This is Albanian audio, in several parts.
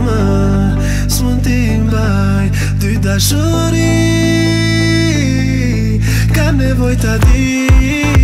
më Së mund t'i mbaj Dy Ka nevoj t'a dit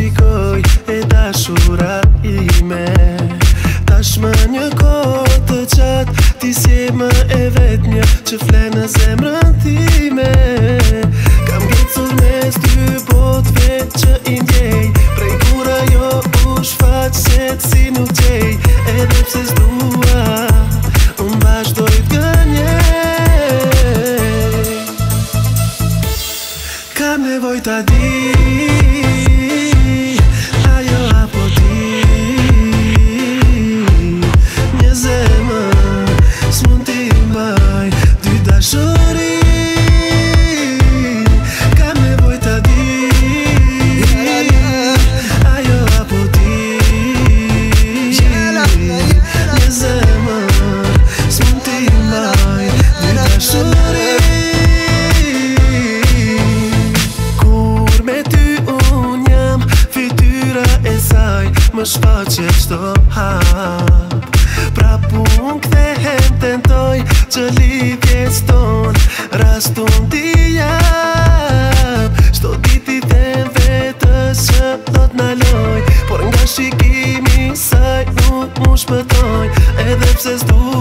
shikoj e dashura ime Tashmë një kohë të qatë Ti si më e vetë një që fle në zemrën time Kam gjecur me s'ty vetë që i ndjej Prej kura jo u shfaq se të si nuk qej Edhe pse s'dua Unë bashdoj t'gënjej Kam nevoj t'a di më shpo shto hap Pra pun këthe hem të ndoj që lidhjes ton Rastun ti jap Shto diti të vetës që do në loj Por nga shikimi saj nuk mu shpëtoj Edhe pse s'du